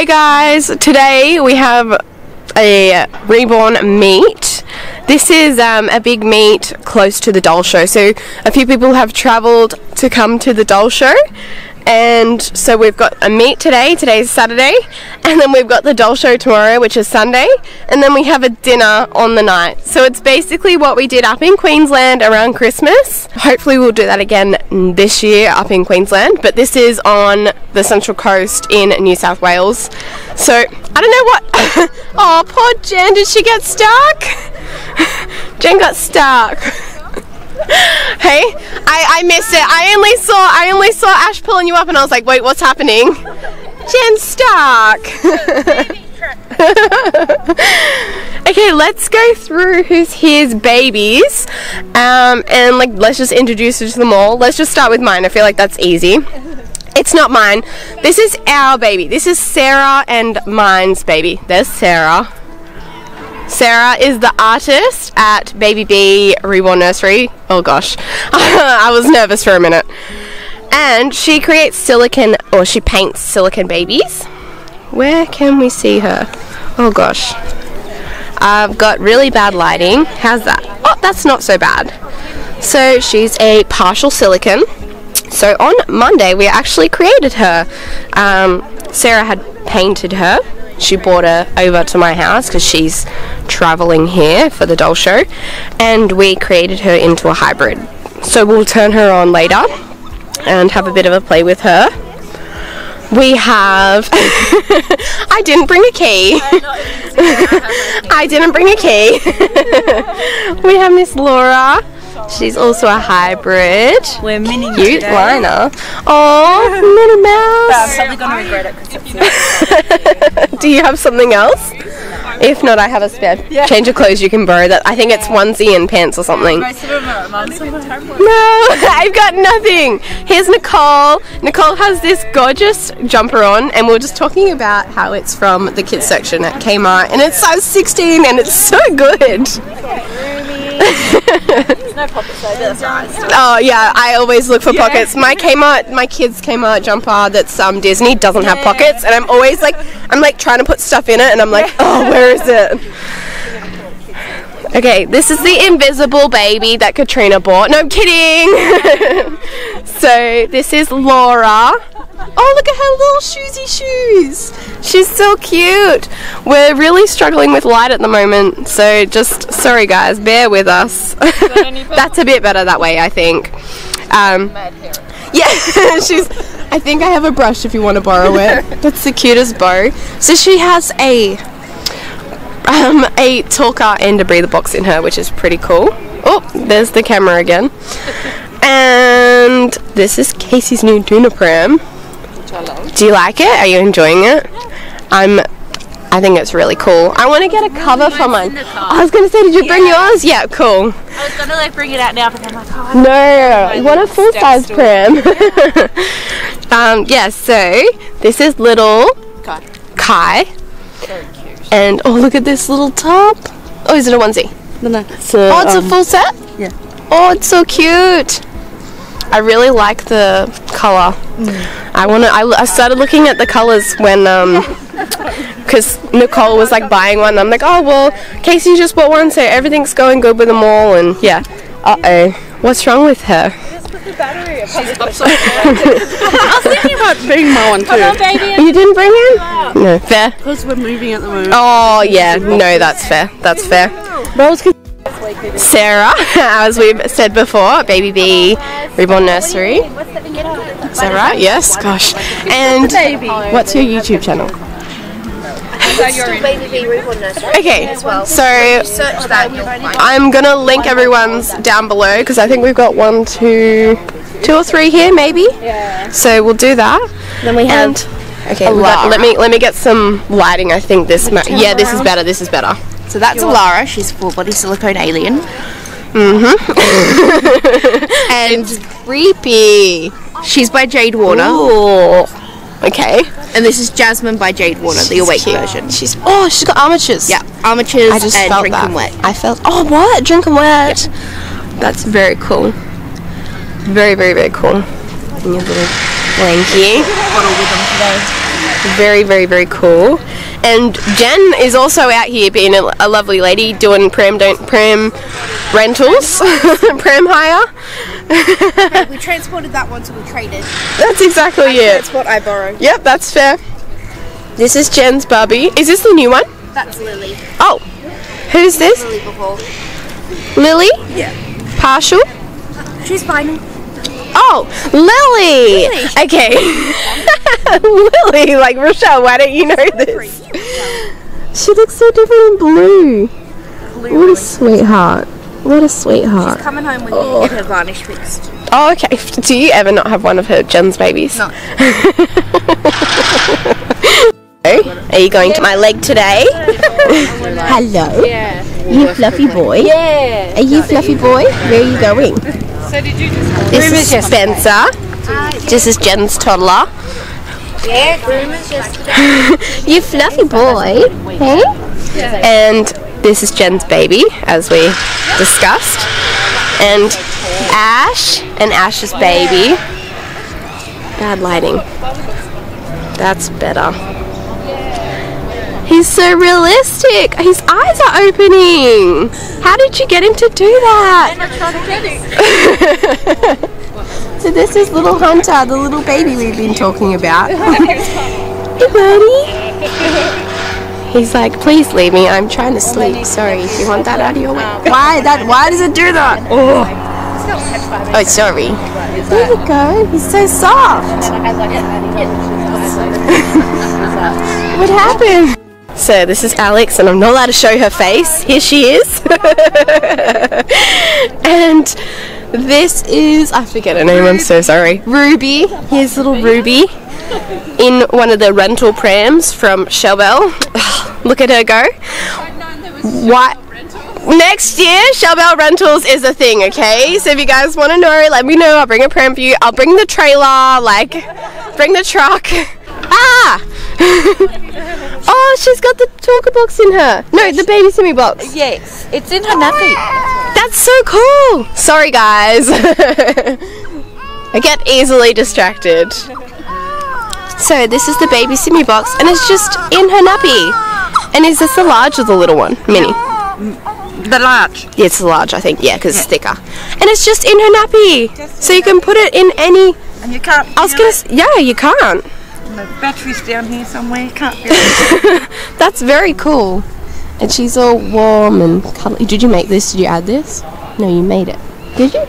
Hey guys, today we have a reborn meet. This is um, a big meet close to the doll show. So a few people have travelled to come to the doll show and so we've got a meet today. Today's saturday. And then we've got the doll show tomorrow which is sunday. And then we have a dinner on the night. So it's basically what we did up in queensland around christmas. Hopefully we'll do that again this year up in queensland. But this is on the central coast in new south wales. So i don't know what oh poor jen. Did she get stuck? Jen got stuck hey, I, I missed it. I only saw I only saw Ash pulling you up, and I was like, wait, what's happening? Jen stuck. okay, let's go through who's his babies, um, and like let's just introduce to them all. Let's just start with mine. I feel like that's easy. It's not mine. This is our baby. This is Sarah and mine's baby. There's Sarah. Sarah is the artist at Baby B Reborn Nursery. Oh gosh, I was nervous for a minute. And she creates silicon, or she paints silicon babies. Where can we see her? Oh gosh. I've got really bad lighting. How's that? Oh, that's not so bad. So she's a partial silicon. So on Monday we actually created her. Um, Sarah had painted her she brought her over to my house because she's traveling here for the doll show and we created her into a hybrid. So we'll turn her on later and have a bit of a play with her. We have I didn't bring a key. I didn't bring a key. We have Miss Laura She's also a hybrid. We're mini Cute liner. Oh, Minnie Mouse. I'm probably going to regret it. Do you have something else? If not, I have a spare yeah. change of clothes you can borrow. That I think it's onesie and pants or something. No, I've got nothing. Here's Nicole. Nicole has this gorgeous jumper on, and we are just talking about how it's from the kids section at Kmart, and it's size 16, and it's so good. no pockets though, Oh yeah, I always look for yeah. pockets. My Kmart, my kids Kmart jumper that's um Disney doesn't yeah. have pockets, and I'm always like, I'm like trying to put stuff in it, and I'm like, oh, where is it? Okay, this is the invisible baby that Katrina bought. No, I'm kidding. so this is Laura. Oh, look at her little shoesy shoes. She's so cute. We're really struggling with light at the moment, so just sorry guys, bear with us. That's a bit better that way, I think. Um, yeah, she's. I think I have a brush if you want to borrow it. That's the cutest bow. So she has a um, a talker and a breather box in her, which is pretty cool. Oh, there's the camera again. And this is Casey's new Doona pram. Do you like it? Are you enjoying it? I'm. I think it's really cool. I want to get a cover for mine. I was going to say, did you bring yours? Yeah, cool. I was going to like bring it out now, but then I'm like, oh. No, you want a full size pram. um, yeah, so this is little Kai. Kai. And oh, look at this little top. Oh, is it a onesie? No, no. It's a, oh, it's um, a full set? Yeah. Oh, it's so cute. I really like the color. Mm. I want to. I, I, started looking at the colors when um, because Nicole was like buying one. I'm like, oh well, Casey just bought one, so everything's going good with them all. And yeah. Uh oh, what's wrong with her? battery. I was thinking about bringing my one too. On, baby. You didn't bring it? No. Fair. Because we're moving at the moment. Oh yeah, no, that's fair. That's fair. Sarah, as we've said before, Baby B Reborn Nursery. Is that right? Yes. Gosh. And what's your YouTube channel? Okay, so I'm gonna link everyone's down below because I think we've got one, two, two or three here maybe. Yeah. So we'll do that. Then we have. And, okay, got, let me let me get some lighting. I think this. yeah, this is better. This is better. So that's Alara. She's full body silicone alien. Mm-hmm. and it's creepy. She's by Jade Warner. Ooh. Okay. And this is Jasmine by Jade Warner, she's the awake cute. version. She's oh, she's got armatures. Yeah, armatures I just and felt drinking wet. I felt oh what drinking wet. Yep. That's very cool. Very very very cool. And your little blankie. Bottle with them today. Very, very, very cool. And Jen is also out here being a, a lovely lady doing pram don't pram rentals, pram hire. We transported that one, so we traded. That's exactly it. That's what I borrowed. Yep, that's fair. This is Jen's Barbie. Is this the new one? That's Lily. Oh, who's this? Lily before. Lily? Yeah. Partial? She's fine. Oh, Lily. Okay. Lily, like Rochelle, why don't you know this? She looks so different in blue. What a sweetheart. What a sweetheart. She's coming home when you get her varnish fixed. Oh, okay. Do you ever not have one of her Jen's babies? No. Are you going to my leg today? Hello. Yeah. You fluffy boy. Yeah. Are you fluffy boy? Where are you going? So did you just This is Spencer. Uh, this is Jen's toddler. You fluffy boy. Hey? And this is Jen's baby, as we discussed. And Ash and Ash's baby. Bad lighting. That's better. He's so realistic. His eyes are opening. How did you get him to do that? so this is little Hunter, the little baby we've been talking about. hey, buddy. He's like, please leave me. I'm trying to sleep. Sorry. Do you want that out of your way? Um, why? That? Why does it do that? Oh. Oh, oh sorry. There you go. He's so soft. what happened? So this is Alex, and I'm not allowed to show her face. Here she is. and this is I forget her name. I'm so sorry. Ruby. Here's little Ruby in one of the rental prams from Shellbell. Look at her go. What? Next year, Shellbell Rentals is a thing, okay? So if you guys want to know, let me know. I'll bring a pram for you. I'll bring the trailer, like, bring the truck. Ah! oh, she's got the talker box in her. No, the baby simi box. Yes. It's in her nappy. That's so cool. Sorry, guys. I get easily distracted. So this is the baby simi box, and it's just in her nappy. And is this the large or the little one? Mini. The large. Yeah, it's the large, I think. Yeah, because it's thicker. And it's just in her nappy, so you can put it in any. And you can't I was gonna. Yeah, you can't. The battery's down here somewhere, you can't feel it. That's very cool. And she's all warm and cuddly. Did you make this? Did you add this? No, you made it. Did you?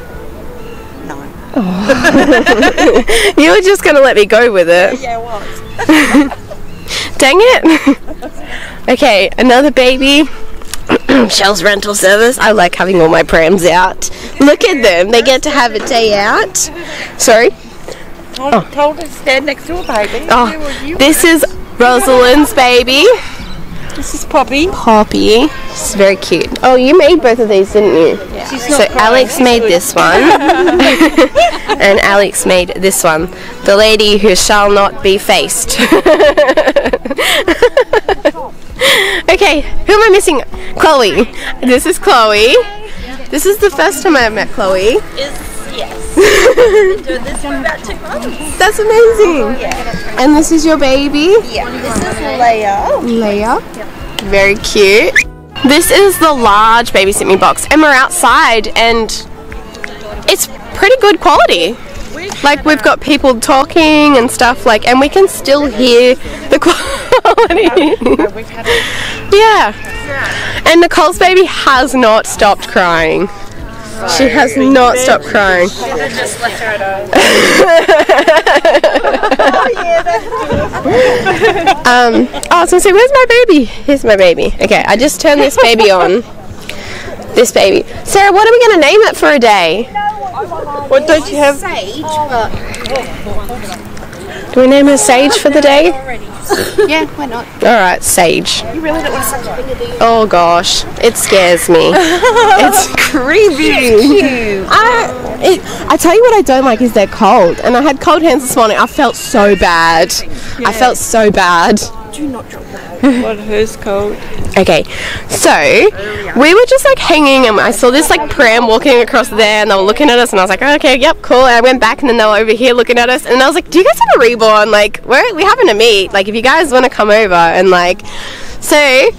No. Oh. You were just gonna let me go with it. Yeah, it was. Dang it. okay, another baby. Shell's rental service. I like having all my prams out. Look at them. They get to have a day out. Sorry. Told, oh. told her to stand next to her baby. Oh, you? this is Rosalind's baby. This is Poppy. Poppy. She's very cute. Oh, you made both of these, didn't you? She's So Alex made this one, and Alex made this one. The lady who shall not be faced. okay, who am I missing? Chloe. This is Chloe. This is the first time I've met Chloe. That's amazing. And this is your baby, Yeah, this is Leia. Leia. Very cute. This is the large babysit me box, and we're outside, and it's pretty good quality. Like we've got people talking and stuff like, and we can still hear the quality. yeah. And Nicole's baby has not stopped crying. She has not stopped crying. um, oh, I was gonna say, where's my baby? Here's my baby. Okay, I just turned this baby on. This baby. Sarah, what are we gonna name it for a day? What don't you have? Sage, but Do we name her Sage for the day? yeah, why not? Alright, Sage. You really don't want such a big deal. Oh gosh, it scares me. it's creepy. I, it, I tell you what I don't like is they're cold. And I had cold hands this morning. I felt so bad. I felt so bad. Do not drop that. What who's called? Okay, so we were just like hanging, and I saw this like pram walking across there, and they were looking at us, and I was like, okay, yep, cool. And I went back, and then they were over here looking at us, and I was like, do you guys have a reborn? Like, we're we having to meet. Like, if you guys want to come over, and like, so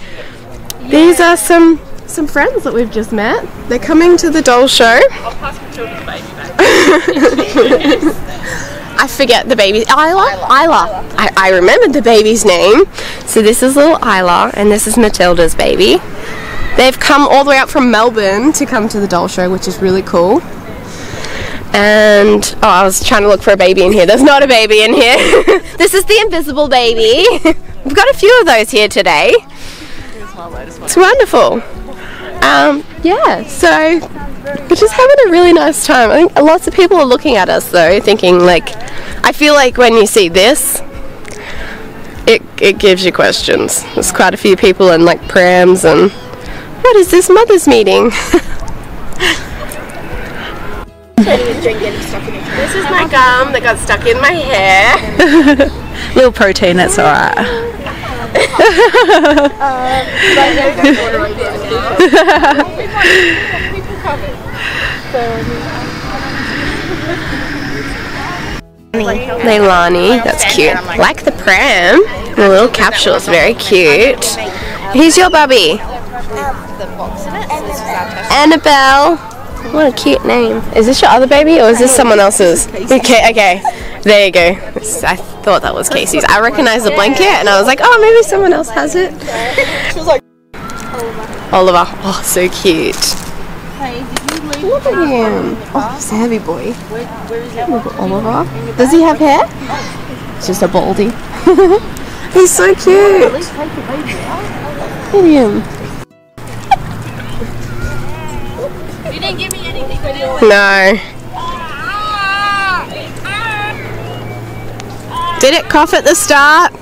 these are some some friends that we've just met. They're coming to the doll show. I forget the baby. Isla? Isla. I, I remembered the baby's name. So this is little Isla, and this is Matilda's baby. They've come all the way up from Melbourne to come to the doll show, which is really cool. And oh, I was trying to look for a baby in here. There's not a baby in here. this is the invisible baby. We've got a few of those here today. It's wonderful. Um, yeah, so we're just having a really nice time. I think lots of people are looking at us though, thinking like, I feel like when you see this, it it gives you questions. There's quite a few people in like prams and what is this mother's meeting? this is my gum that got stuck in my hair. Little protein, it's alright. Uh, Leilani, that's cute. Like the pram, the little capsule is very cute. Who's your bubby? Annabelle. What a cute name. Is this your other baby or is this someone else's? Okay, okay. There you go. I thought that was Casey's. I recognized the blanket and I was like, oh, maybe someone else has it. Oliver. Oh, so cute. Look at him. Oh, he's a heavy boy. Look at Oliver. Does he have hair? It's just a baldy. he's so cute. Look at him. You didn't give me anything do No. Did it cough at the start? Is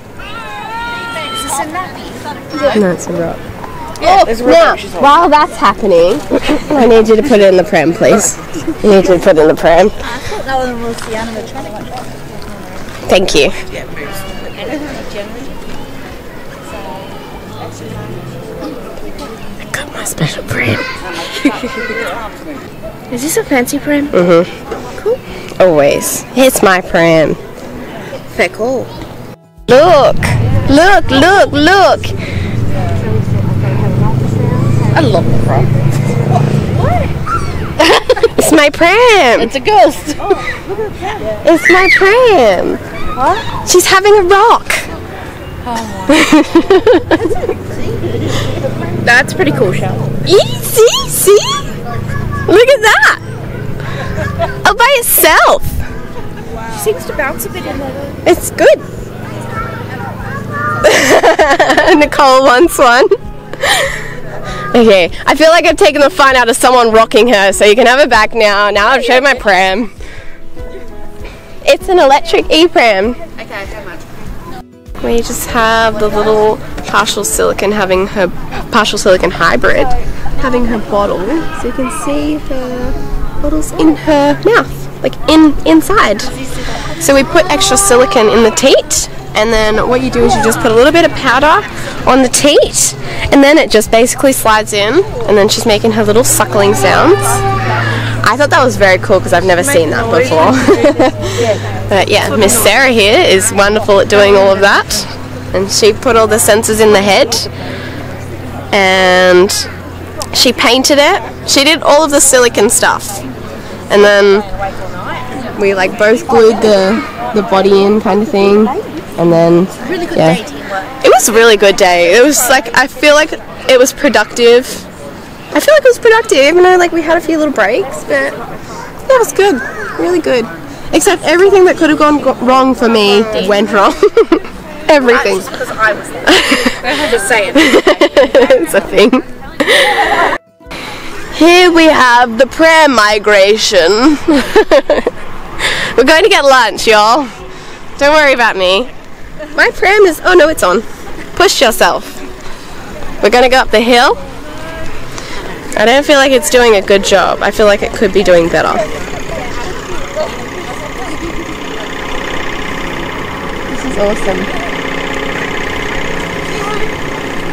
this a nappy? No, it's a rock. Oh, now, while that's happening, I need you to put it in the pram, please. I need you to put it in the pram. I thought that one was the animatronic one. Thank you. I got my special pram. Is this a fancy pram? Mhm. Cool. Always. It's my pram. Fair cool. Look! Look, look, look! I love the pram. It's my pram! It's a ghost. Oh, it's my pram! What? She's having a rock! That's pretty cool, Shell. Easy, see? Look at that! All by itself! Seems to bounce a bit in there. It's good. Nicole wants one. Okay, I feel like I've taken the fun out of someone rocking her, so you can have her back now. Now I've showed my pram. It's an electric e-pram. Okay, how much? We just have the little partial silicon having her partial silicon hybrid having her bottle, so you can see her bottles in her mouth, like in inside. So we put extra silicon in the teat, and then what you do is you just put a little bit of powder on the teat, and then it just basically slides in, and then she's making her little suckling sounds. I thought that was very cool because I've never seen that before. but yeah, Miss Sarah here is wonderful at doing all of that, and she put all the sensors in the head, and she painted it. She did all of the silicon stuff, and then we like both glued the the body in kind of thing, and then Really good Yeah. day, teamwork. it was a really good day. It was like I feel like it was productive. I feel like it was productive, even though like we had a few little breaks, but yeah, it was good, really good. Except everything that could have gone go- wrong for me went wrong. everything. Because I was there. Just saying. it's a thing. Here we have the prayer migration. We're going to get lunch, y'all. Don't worry about me. My pram is. Oh no, it's on. Push yourself. We're to go up the hill. I don't feel like it's doing a good job. I feel like it could be doing better. This is awesome.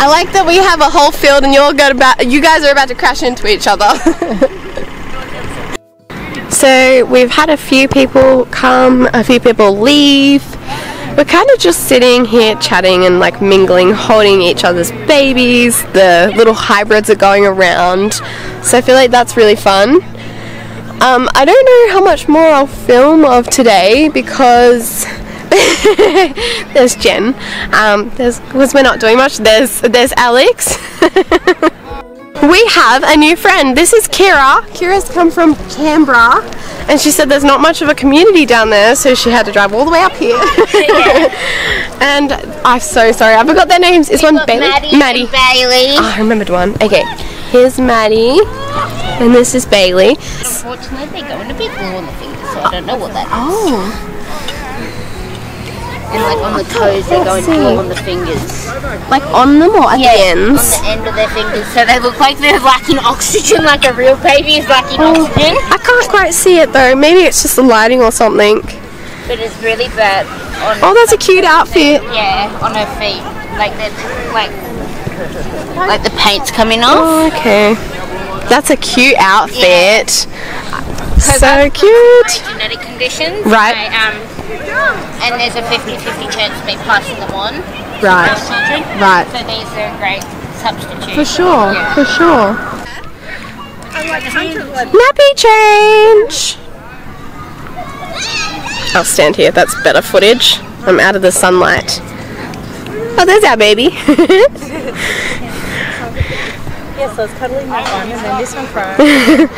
I like that we have a whole field and you're going about you guys are about to crash into each other. so we've had a few people come, a few people leave. We're kind of just sitting here chatting and like mingling, holding each other's babies. The little hybrids are going around. So I feel like that's really fun. Um, I don't know how much more I'll film of today because there's Jen. Um, there's because we're not doing much. There's there's Alex. we have a new friend. This is Kira. Kira's come from Canberra, and she said there's not much of a community down there, so she had to drive all the way up here. and I'm so sorry, I forgot their names. Is one Bailey? Maddie, Maddie. Bailey. Oh, I remembered one. Okay, here's Maddie, and this is Bailey. Unfortunately, they go in a bit blue on the fingers, so I don't know what that is. Oh. And like on the toes, they go blue on the fingers. Like on them or at the ends? on the end of their fingers, so they look like they're lacking oxygen, like a real baby is lacking oxygen. I can't quite see it though. Maybe it's just the lighting or something. But it's really bad on Oh, that's a cute outfit. yeah on her feet, like they're like like the paint's coming off. Oh, okay. That's a cute outfit. So that's cute. Genetic conditions, Right. They, um, and there's a 50-50 chance of me passing them on. Right. those children. Right. So these are a great substitute. For sure, Yeah. for sure. Nappy change! I'll stand here, that's better footage. I'm out of the sunlight. Oh, there's our baby. Yeah, so it's cuddling that one and then this one crying.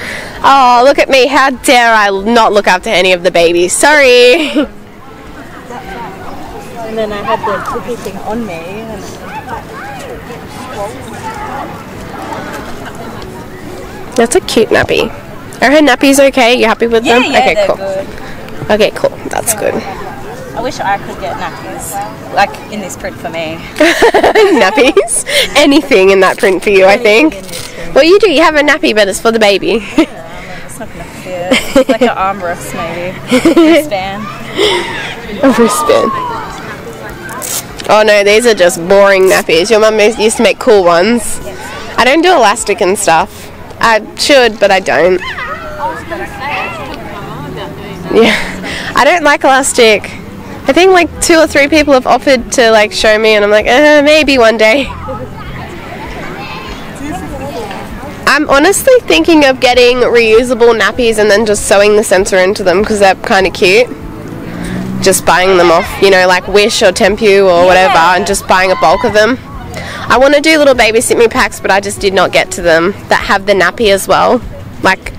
oh, look at me. How dare I not look after any of the babies? Sorry. and then I had the cookie thing on me and That's a cute nappy. Are her nappies okay? You happy with them? Yeah, okay, they're cool. good. Okay, cool. That's good. I wish I could get nappies like in this print for me. nappies? Anything in that print for you, I think. Well, you do. You have a nappy, but it's for the baby. It's not gonna fit. It's like an armrest maybe. Wristband. a wristband. Oh no, these are just boring nappies. Your mum used to make cool ones. I don't do elastic and stuff. I should, but I don't. Yeah, I don't like elastic. I think like two or three people have offered to like show me, and I'm like, uh, maybe one day. I'm honestly thinking of getting reusable nappies and then just sewing the sensor into them because they're kind of cute. Just buying them off, you know, like Wish or Temu or whatever, and just buying a bulk of them. I want to do little babysit me packs, but I just did not get to them that have the nappy as well. Like,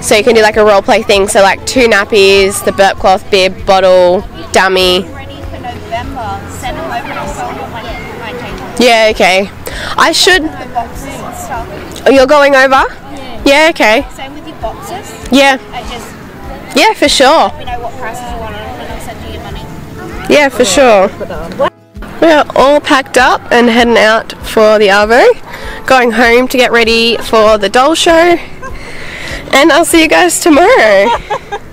so you can do like a role play thing. So like two nappies, the burp cloth, bib, bottle, dummy. ready for November. Send them over to someone like my take Yeah, okay. I should. boxes and stuff. Oh, you're going over? Yeah, okay. Same with your boxes. Yeah, I just yeah, for sure. Yeah, for sure. We're all packed up and heading out for the Arvo. Going home to get ready for the doll show. And I'll see you guys tomorrow.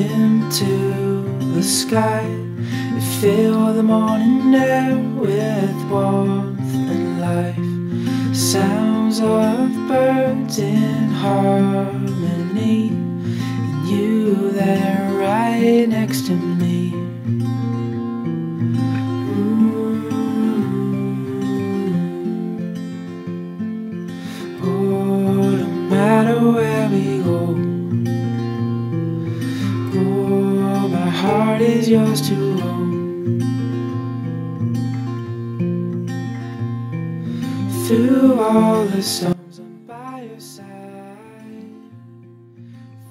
into the sky, it filled the morning air with warmth and life. Sounds of birds in harmony, and you there right next to me. Is yours to own. Through all the storms, I'm by your side.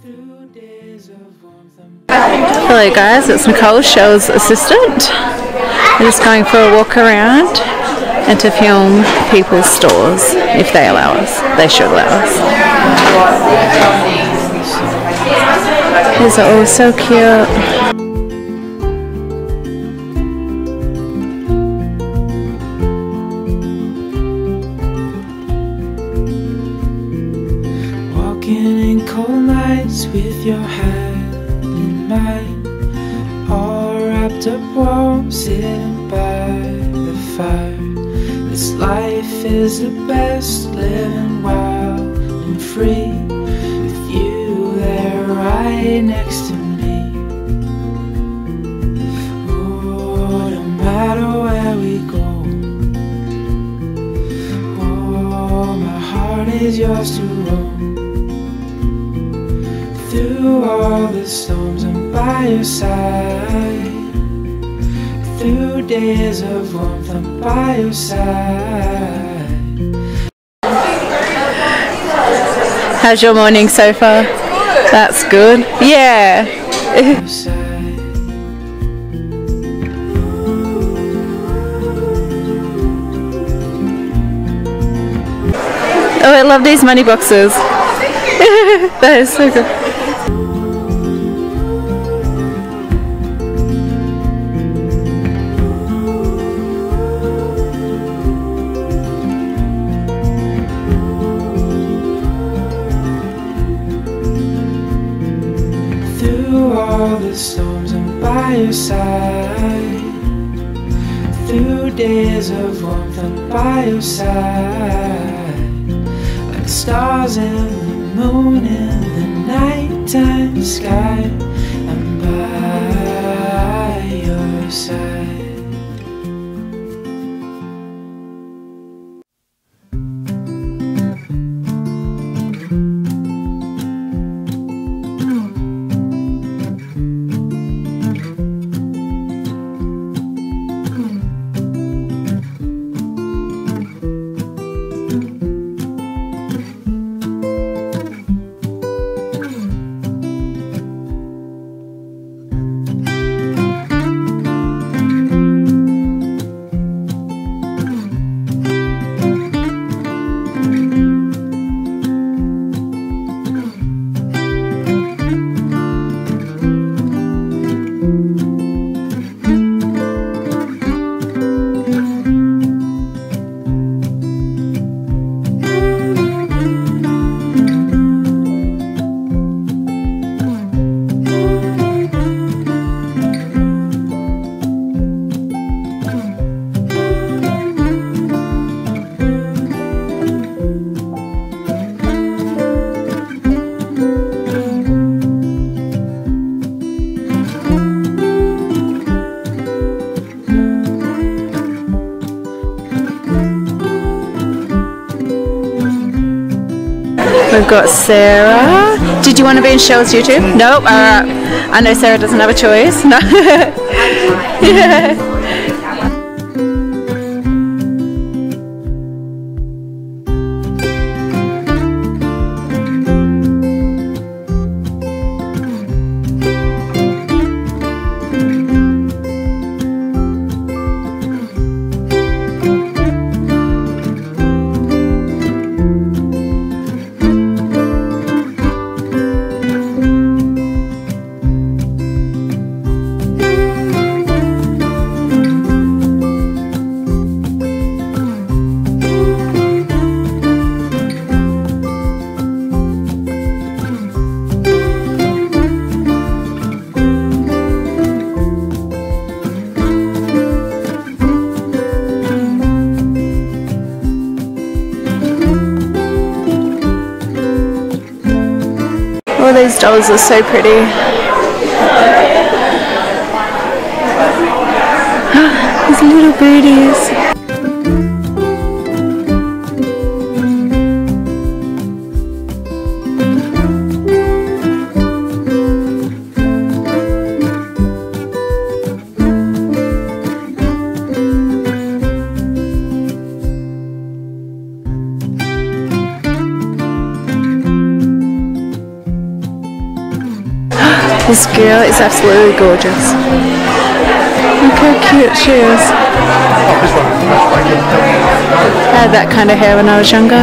Through days of warmth, Hello guys, it's Nicole, Shell's assistant. We're just going for a walk around and to film people's stores if they allow us. They should allow us. These are all so cute. How's your morning so far? That's good. Yeah. Oh, I love these money boxes. that is so good. Side. Through days of warmth, I'm by your side. Like stars and the moon in the nighttime sky, I'm by your side. Got Sarah. Did you want to be in Shell's YouTube? Nope. I know Sarah doesn't have a choice. No. yeah. Dolls are so pretty. These little booties. Is absolutely gorgeous. Look how cute she is. I had that kind of hair when I was younger.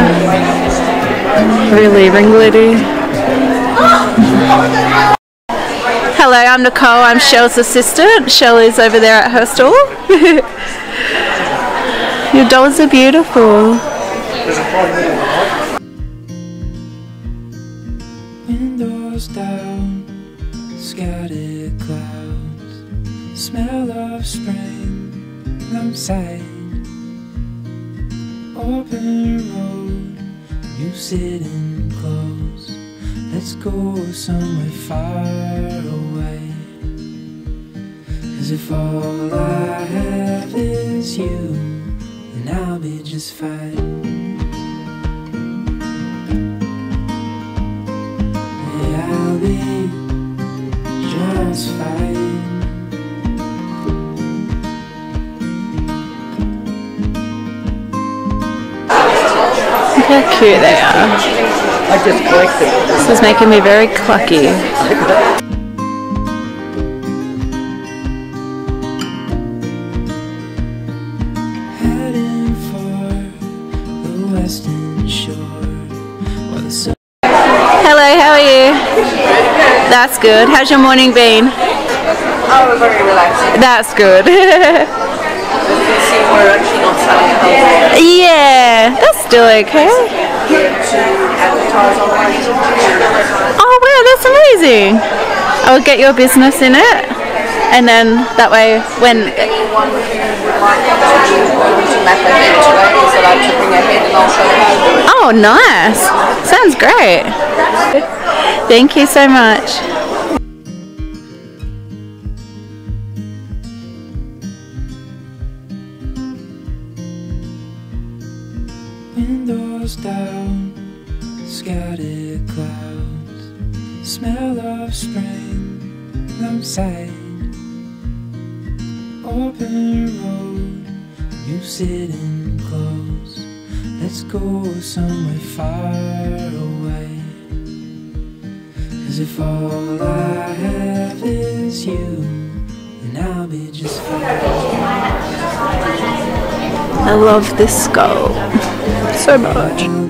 Really ringlety. Hello, I'm Nicole. I'm Shell's assistant. Shell is over there at her store. Your dolls are beautiful. Spring outside. Open road, you sitting close. Let's go somewhere far away. Cause if all I have is you, then I'll be just fine. Yeah, I'll be cute they are. I just collected it. This is making me very clucky. Heading for the western shore. While the sun Hello, how are you? That's good. How's your morning been? Oh, very relaxing. That's good. See, we're actually not selling the whole yeah, that's still okay. Oh wow, that's amazing. I'll get your business in it. And then that way when. Oh nice. Sounds great. Thank you so much. This skull so much.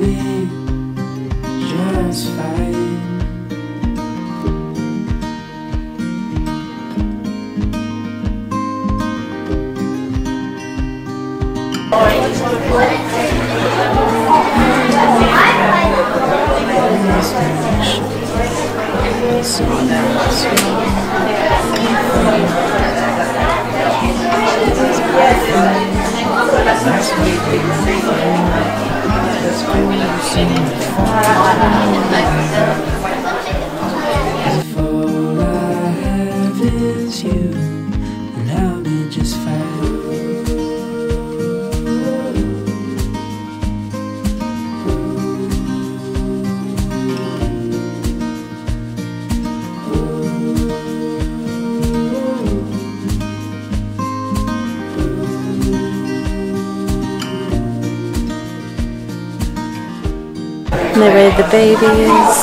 Read the babies,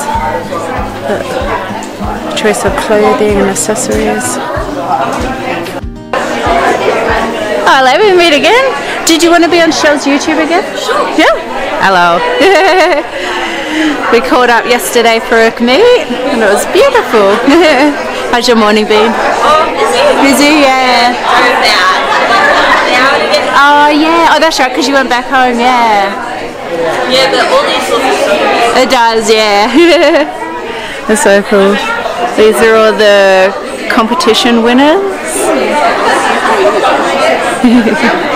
the choice of clothing and accessories. Oh, let me meet again. Did you want to be on Shell's YouTube again? Sure. Yeah. Hello. we caught up yesterday for a meet and it was beautiful. How's your morning been? Oh, busy, yeah. Oh yeah. Oh, that's right. Because you went back home. Yeah. Yeah, but all these. It does, yeah. That's so cool. These are all the competition winners.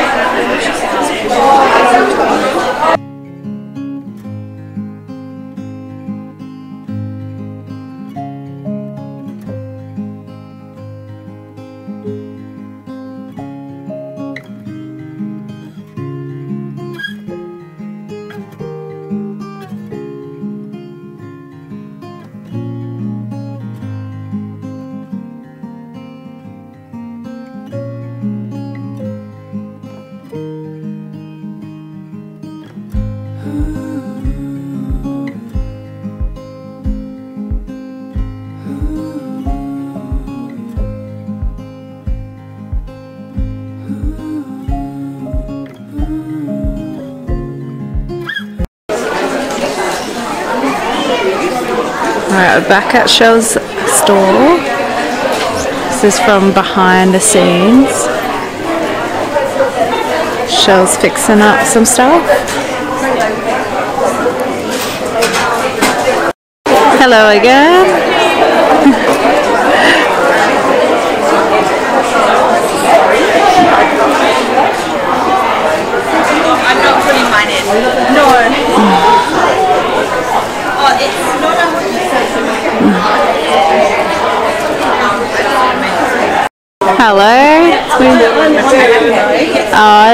back at Shell's store This is from behind the scenes. Shell's fixing up some stuff. Hello again. I'm not putting mine in. No. Oh, it's not Hello.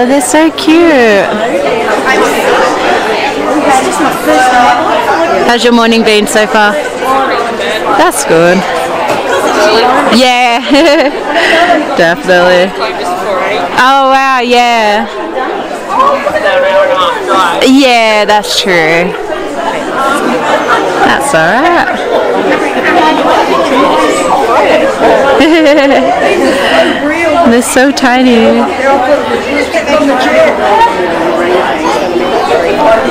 Oh, they're so cute. How's your morning been so far? That's good. Yeah, definitely. Oh wow, yeah. Yeah, that's true. That's alright. They're so tiny.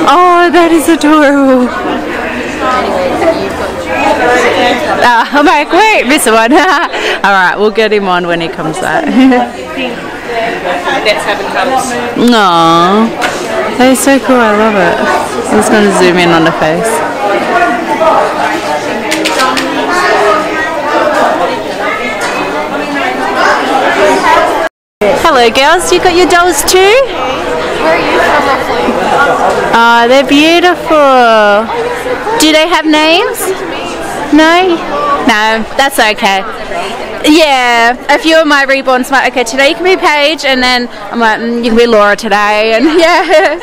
Oh, that is adorable. Uh, I'm like, wait, miss one. Alright, we'll get him on when he comes out. Aww. That is so cool, I love it. I'm just going to zoom in on the face. Hello girls, you got your dolls too? Where are you from roughly? Oh, they're beautiful. Do they have names? No? No, that's okay. Yeah, a few of my reborns might, okay, today you can be Paige, and then I'm like, mm, you can be Laura today, and yeah.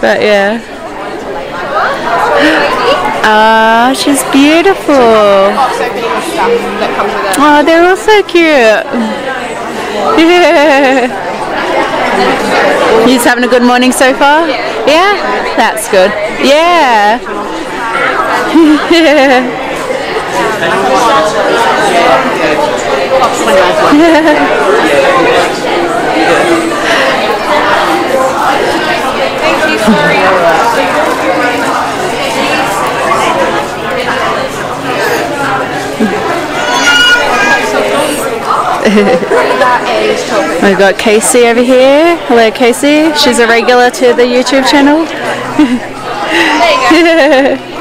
But yeah. Ah, she's beautiful. Box opening stuff that comes with it. Oh, they're all so cute. Yeah. You just having a good morning so far? Yeah. That's good. Yeah. We've got Casey over here. Hello, Casey. She's a regular to the YouTube channel.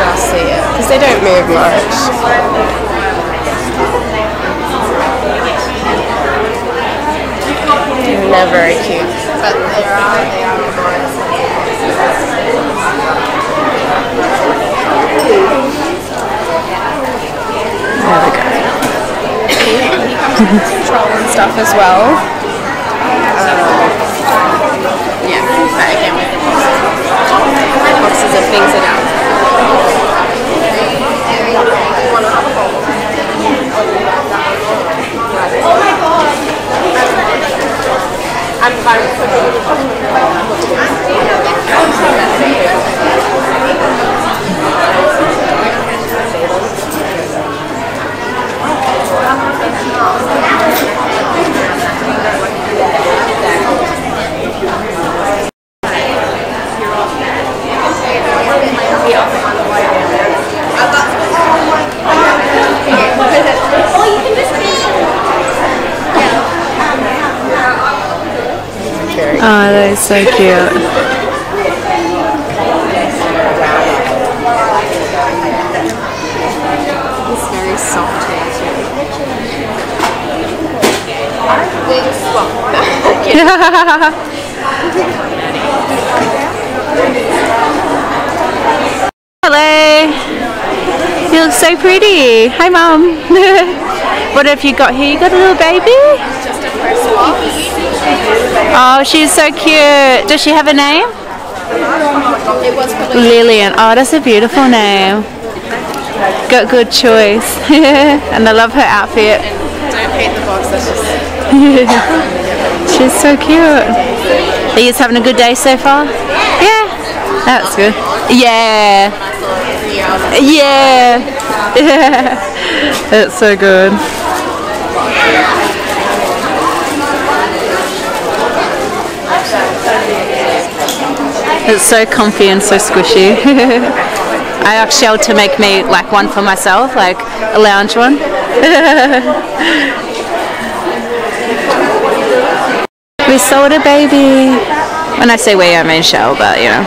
Just see it. Because they don't move much. They're very cute. But they are, they are There we go. control and stuff as well. Um, yeah, but again, boxes of things are down. I'm with Oh, that is so cute. It's very. Hello. You look so pretty. Hi, mom. what have you got here? You got a little baby? Just a box. Oh, she's so cute. Does she have a name? It was Lillian. Oh, that's a beautiful name. Got good choice. and I love her outfit. don't hate the box, that's just She's so cute. Are you having a good day so far? Yeah. That's good. Yeah. Yeah. Yeah. It's so good. It's so comfy and so squishy. I asked Shell to make me like one for myself, like a lounge one. we sold a baby. When I say we, I mean Shell, but you know.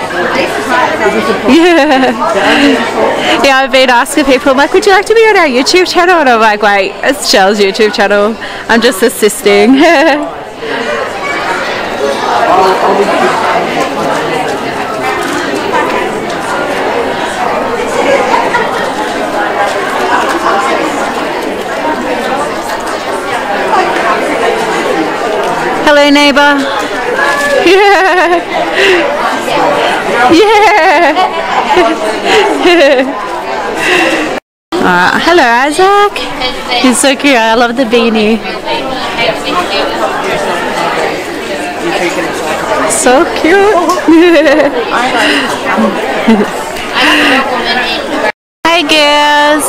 Yeah. Yeah, I've been asking people, like, would you like to be on our YouTube channel? And I'm like, wait, it's Shell's YouTube channel. I'm just assisting. Hello, neighbor. Yeah. Yeah. Alright, hello, Isaac. He's so cute. I love the beanie. So cute. Hi, girls.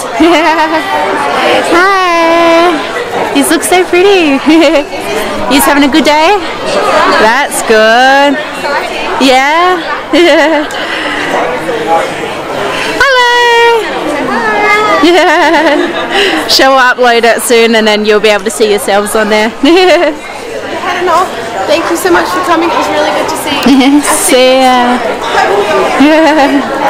Hi. You look so pretty. You having a good day? That's good. Yeah. Hello. Yeah. She'll upload it soon and then you'll be able to see yourselves on there. Thank you so much for coming. It was really good to see you. see ya. Yeah.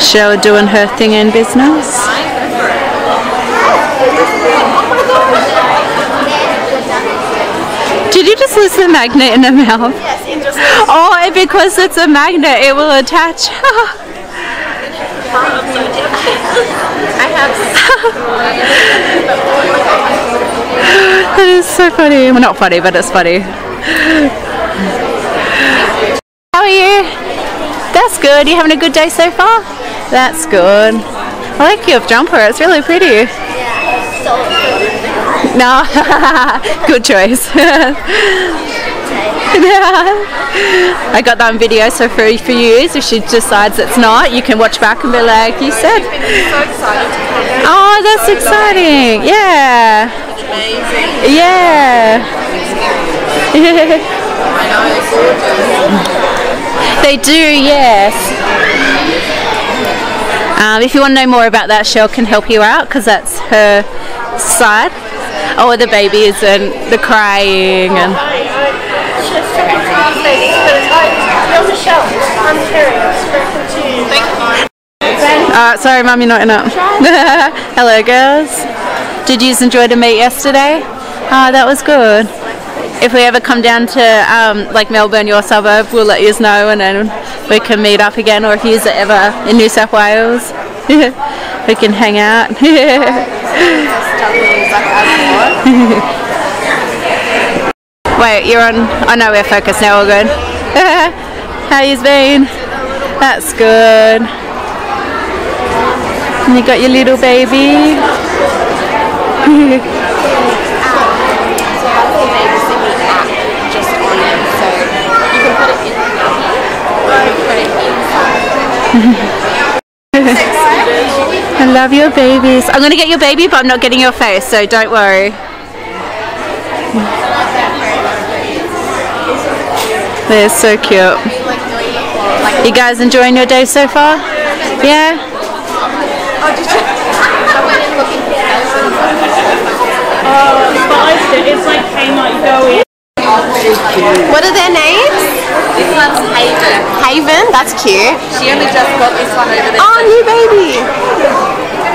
Shell doing her thing in business. Did you just lose the magnet in her mouth? Oh, and because it's a magnet, it will attach. that is so funny. Well, not funny, but it's funny. How are you? That's good. You having a good day so far? That's good. I like your jumper. It's really pretty. Yeah. So. No, good choice. I got that on video, so for for you, if she decides it's not, you can watch back and be like, you said. Oh, that's exciting! Yeah. Yeah. they do, yes. Um, if you want to know more about that, Shell can help you out because that's her side. Oh, the babies and the crying and. Uh, sorry, Mum, you're not in it. Hello, girls. Did you enjoy the meet yesterday? Ah, that was good. If we ever come down to um, like Melbourne, your suburb, we'll let you know, and then we can meet up again. Or if you're ever in New South Wales, we can hang out. Wait, you're on. I know we're focused now. All good. How you been? That's good. And you got your little baby. I love your babies. I'm gonna get your baby, but I'm not getting your face, so don't worry. They're so cute. You guys enjoying your day so far? Yeah? Oh, it's like Kmart, you go in. What are their names? This one's Haven. Haven. That's cute. She only just got this one over there. Oh, new baby.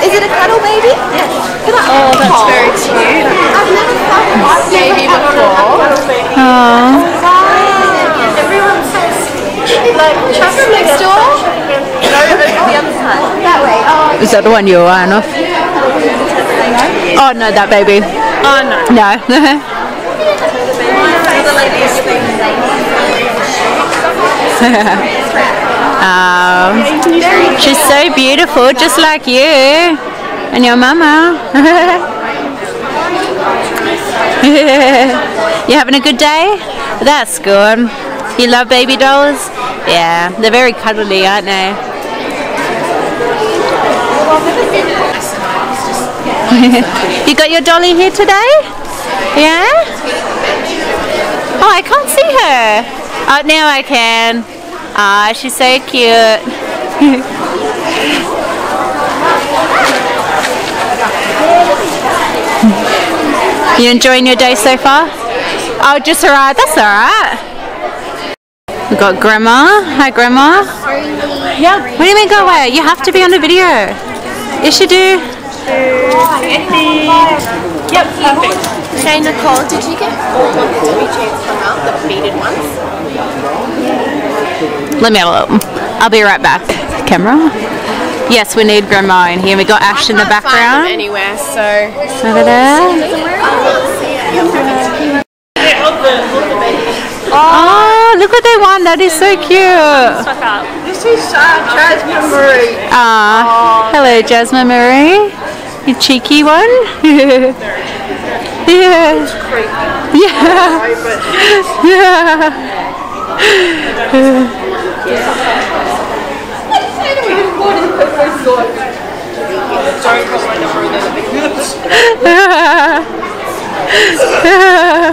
Is it a cuddle baby? Yes. Oh, that's very cute. I've never thought of baby before. Aww. Everyone's so sweet. Like, trust next door? No, over the other side. That way. Oh, Is that the one you were eyeing off? Oh no, that baby. Oh no. No. Um, she's so beautiful, just like you and your mama. you having a good day? That's good. You love baby dolls? Yeah, they're very cuddly, aren't they? you got your dolly here today? Yeah? Oh, I can't see her. Oh, now I can. Ah, she's so cute. you enjoying your day so far? Oh, just alright. That's alright. We've got Grandma. Hi, Grandma. Yeah. What do you mean go away? You have to be on the video. Yes, you do. yep. Okay, Nicole, did you get all of the from out, the beaded ones? Let me have a look. I'll be right back. Camera. Yes, we need Grandma in here. We got Ash in the Can't find background. anywhere, so Over there. Oh, look what they won. That is so cute. This is uh, Jasmine Marie. Ah, hello, Jasmine Marie. You cheeky one. yeah. Yeah. Yeah.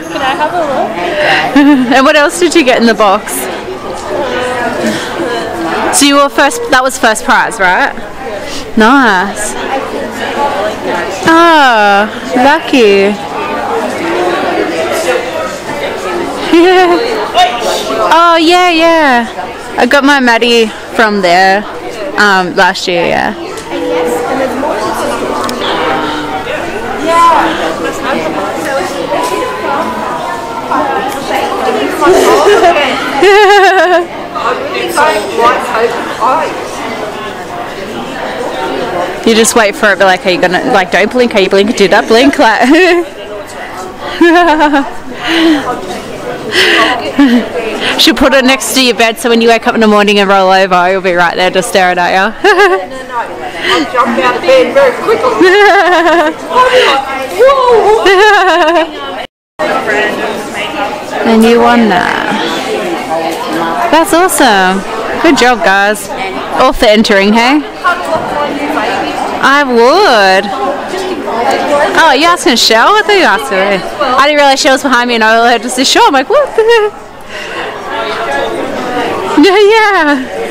Can I have a look? And what else did you get in the box? So you were first. That was first prize, right? Nice. Oh, lucky. Yeah. Oh yeah, yeah. I got my Maddie from there um, last year. Yeah. You just wait for it, be like, are you gonna, like, don't blink, are you blink, do that blink, like. She'll put it next to your bed so when you wake up in the morning and roll over, you'll be right there just staring at you. I jumped out of bed very quickly. and you won that. That's awesome. Good job, guys. All for entering, hey? I would. Oh, you asking Shell? I thought you asked her. I didn't realize she was behind me and I heard just a show. I'm like, what the Yeah, yeah.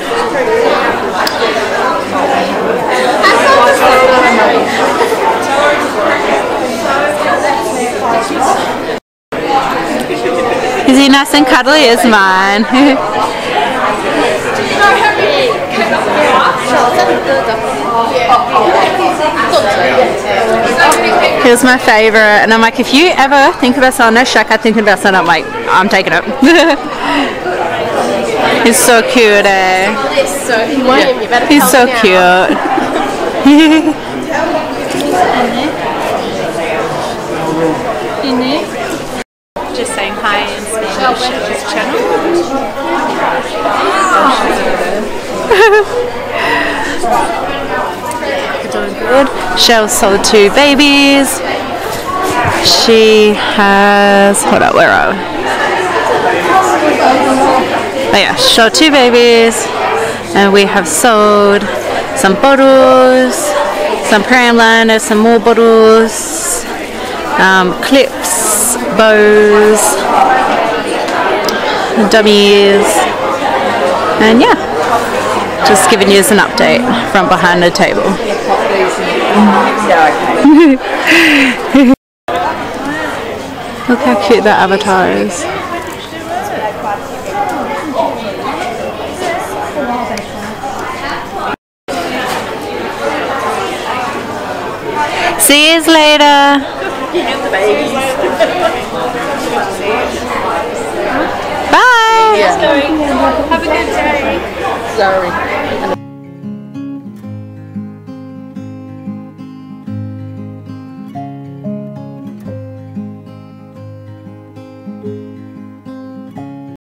Is he nice and cuddly? Is mine. He was my favorite, and I'm like, if you ever think about selling a shack, I think about selling. I'm like, I'm taking it. He's so cute, eh? He's so cute. Just saying hi in Spanish on this channel. Doing good. Shell sold two babies. She has. Hold up, where are we? Oh yeah, she sold two babies, and we have sold some bottles, some pram liners, some more bottles, um, clips, bows, dummies, and yeah, just giving you an update from behind the table. Look how cute that avatar is. See you later. Bye. Yeah. Have a good day. Sorry.